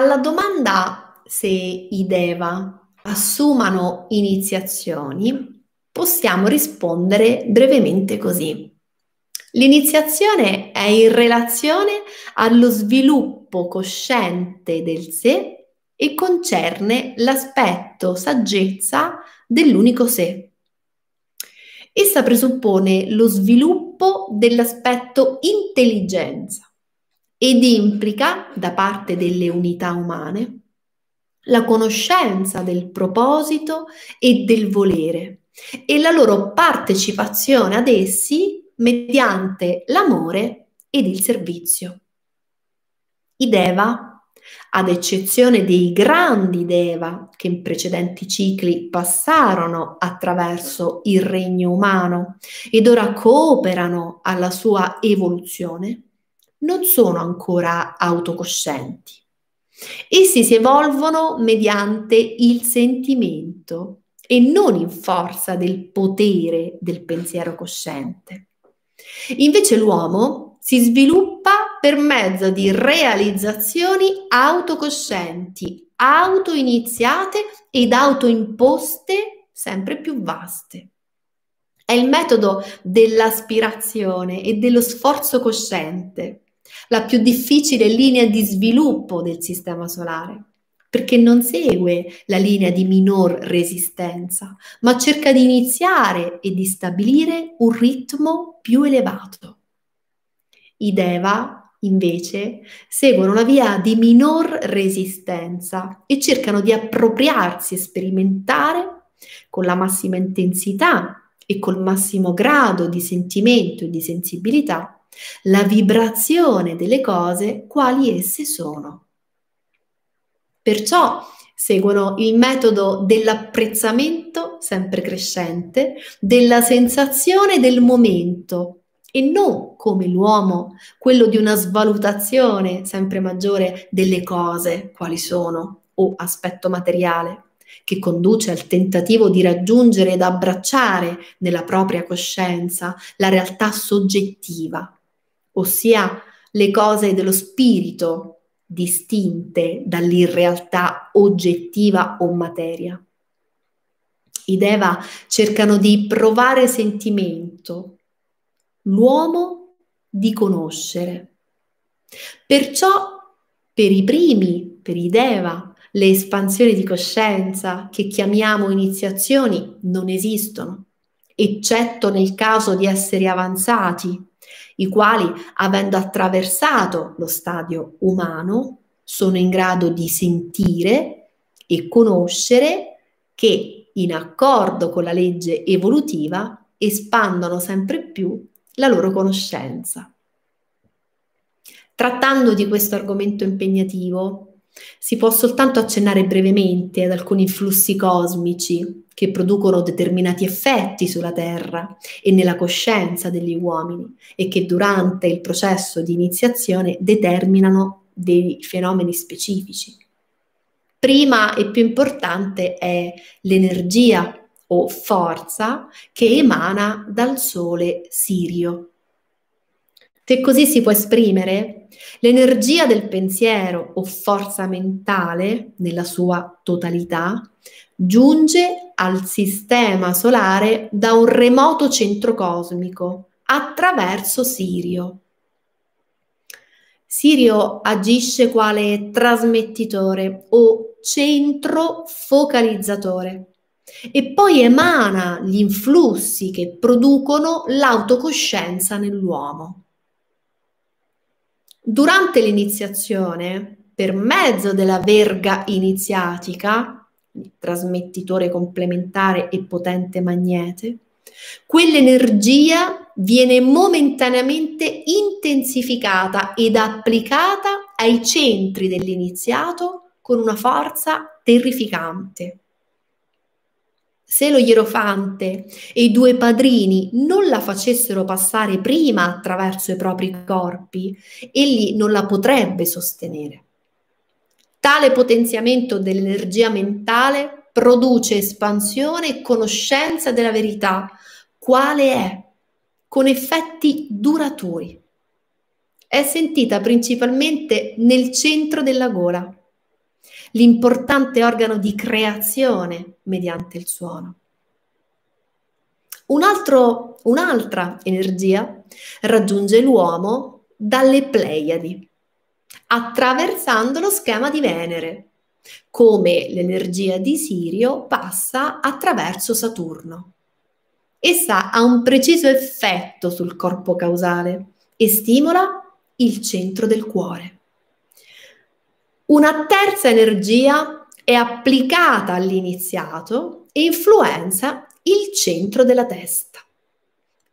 Alla domanda se i Deva assumano iniziazioni, possiamo rispondere brevemente così. L'iniziazione è in relazione allo sviluppo cosciente del sé e concerne l'aspetto saggezza dell'unico sé. Essa presuppone lo sviluppo dell'aspetto intelligenza ed implica, da parte delle unità umane, la conoscenza del proposito e del volere e la loro partecipazione ad essi mediante l'amore ed il servizio. I Deva, ad eccezione dei grandi Deva che in precedenti cicli passarono attraverso il regno umano ed ora cooperano alla sua evoluzione, non sono ancora autocoscienti. Essi si evolvono mediante il sentimento e non in forza del potere del pensiero cosciente. Invece l'uomo si sviluppa per mezzo di realizzazioni autocoscienti, autoiniziate ed autoimposte sempre più vaste. È il metodo dell'aspirazione e dello sforzo cosciente la più difficile linea di sviluppo del sistema solare, perché non segue la linea di minor resistenza, ma cerca di iniziare e di stabilire un ritmo più elevato. I Deva invece seguono una via di minor resistenza e cercano di appropriarsi e sperimentare con la massima intensità e col massimo grado di sentimento e di sensibilità la vibrazione delle cose quali esse sono. Perciò seguono il metodo dell'apprezzamento sempre crescente, della sensazione del momento e non come l'uomo quello di una svalutazione sempre maggiore delle cose quali sono o aspetto materiale che conduce al tentativo di raggiungere ed abbracciare nella propria coscienza la realtà soggettiva ossia le cose dello spirito distinte dall'irrealtà oggettiva o materia. I Deva cercano di provare sentimento, l'uomo di conoscere. Perciò per i primi, per i Deva, le espansioni di coscienza che chiamiamo iniziazioni non esistono, eccetto nel caso di esseri avanzati i quali, avendo attraversato lo stadio umano, sono in grado di sentire e conoscere che, in accordo con la legge evolutiva, espandono sempre più la loro conoscenza. Trattando di questo argomento impegnativo, si può soltanto accennare brevemente ad alcuni flussi cosmici che producono determinati effetti sulla Terra e nella coscienza degli uomini e che durante il processo di iniziazione determinano dei fenomeni specifici. Prima e più importante è l'energia o forza che emana dal Sole Sirio. Se così si può esprimere, l'energia del pensiero o forza mentale, nella sua totalità, giunge al sistema solare da un remoto centro cosmico attraverso Sirio. Sirio agisce quale trasmettitore o centro focalizzatore e poi emana gli influssi che producono l'autocoscienza nell'uomo. Durante l'iniziazione, per mezzo della verga iniziatica, trasmettitore complementare e potente magnete, quell'energia viene momentaneamente intensificata ed applicata ai centri dell'iniziato con una forza terrificante. Se lo Ierofante e i due padrini non la facessero passare prima attraverso i propri corpi, egli non la potrebbe sostenere. Tale potenziamento dell'energia mentale produce espansione e conoscenza della verità, quale è, con effetti duraturi. È sentita principalmente nel centro della gola, l'importante organo di creazione mediante il suono. Un altro, un'altra energia raggiunge l'uomo dalle Pleiadi, attraversando lo schema di Venere, come l'energia di Sirio passa attraverso Saturno. Essa ha un preciso effetto sul corpo causale e stimola il centro del cuore. Una terza energia è applicata all'iniziato e influenza il centro della testa.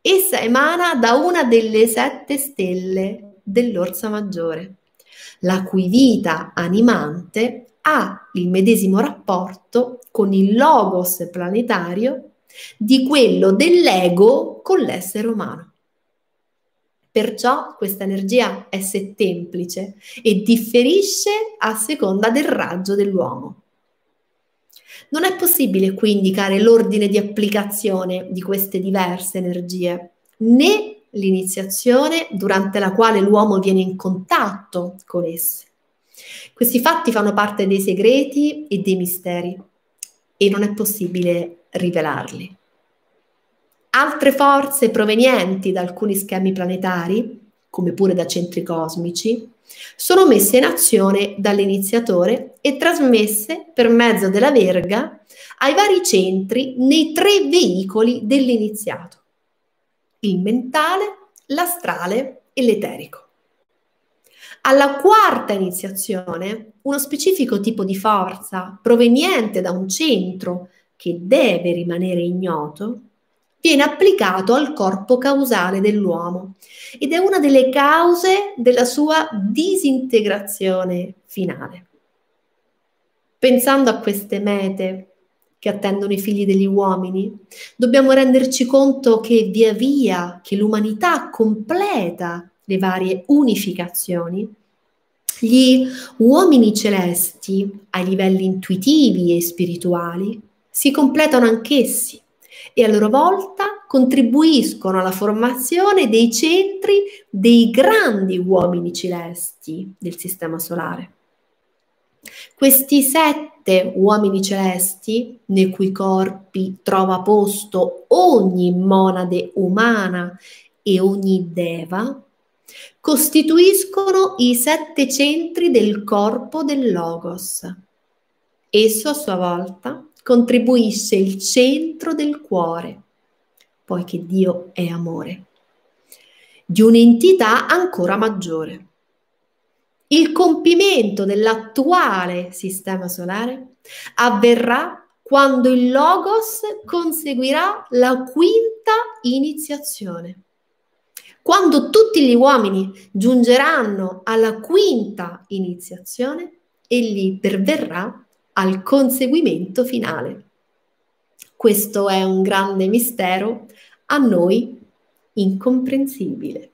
Essa emana da una delle sette stelle dell'Orsa Maggiore, la cui vita animante ha il medesimo rapporto con il logos planetario di quello dell'ego con l'essere umano. Perciò questa energia è settemplice e differisce a seconda del raggio dell'uomo. Non è possibile qui indicare l'ordine di applicazione di queste diverse energie, né l'iniziazione durante la quale l'uomo viene in contatto con esse. Questi fatti fanno parte dei segreti e dei misteri e non è possibile rivelarli. Altre forze provenienti da alcuni schemi planetari, come pure da centri cosmici, sono messe in azione dall'iniziatore e trasmesse per mezzo della verga ai vari centri nei tre veicoli dell'iniziato, il mentale, l'astrale e l'eterico. Alla quarta iniziazione, uno specifico tipo di forza proveniente da un centro che deve rimanere ignoto viene applicato al corpo causale dell'uomo ed è una delle cause della sua disintegrazione finale. Pensando a queste mete che attendono i figli degli uomini, dobbiamo renderci conto che via via che l'umanità completa le varie unificazioni, gli uomini celesti ai livelli intuitivi e spirituali si completano anch'essi e a loro volta contribuiscono alla formazione dei centri dei grandi uomini celesti del Sistema Solare. Questi sette uomini celesti, nei cui corpi trova posto ogni monade umana e ogni deva, costituiscono i sette centri del corpo del Logos. Esso a sua volta contribuisce il centro del cuore, poiché Dio è amore, di un'entità ancora maggiore. Il compimento dell'attuale sistema solare avverrà quando il Logos conseguirà la quinta iniziazione. Quando tutti gli uomini giungeranno alla quinta iniziazione, egli perverrà al conseguimento finale. Questo è un grande mistero a noi incomprensibile.